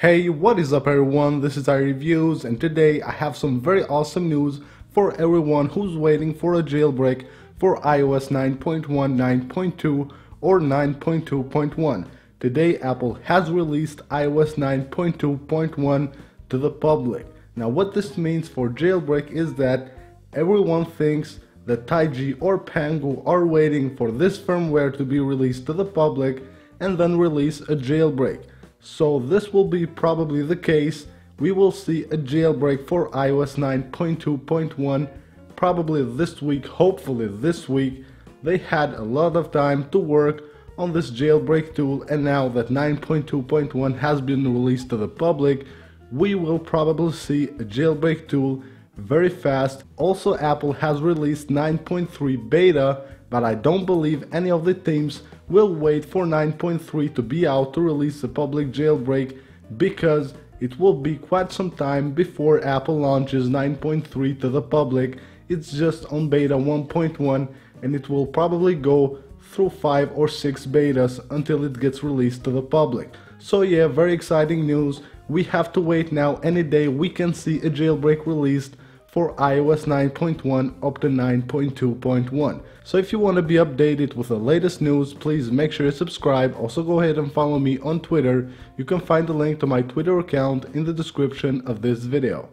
Hey, what is up everyone? This is iReviews and today I have some very awesome news for everyone who's waiting for a jailbreak for iOS 9.1, 9.2 or 9.2.1. Today Apple has released iOS 9.2.1 to the public. Now what this means for jailbreak is that everyone thinks that TaiG or Pangu are waiting for this firmware to be released to the public and then release a jailbreak. So this will be probably the case. We will see a jailbreak for iOS 9.2.1 probably this week, hopefully this week. They had a lot of time to work on this jailbreak tool and now that 9.2.1 has been released to the public, we will probably see a jailbreak tool very fast. Also Apple has released 9.3 beta, but I don't believe any of the teams will wait for 9.3 to be out to release a public jailbreak because it will be quite some time before Apple launches 9.3 to the public. It's just on beta 1.1 and it will probably go through 5 or 6 betas until it gets released to the public. So yeah, very exciting news. We have to wait now any day we can see a jailbreak released for iOS 9.1 up to 9.2.1. So if you want to be updated with the latest news, please make sure to subscribe. Also go ahead and follow me on Twitter. You can find the link to my Twitter account in the description of this video.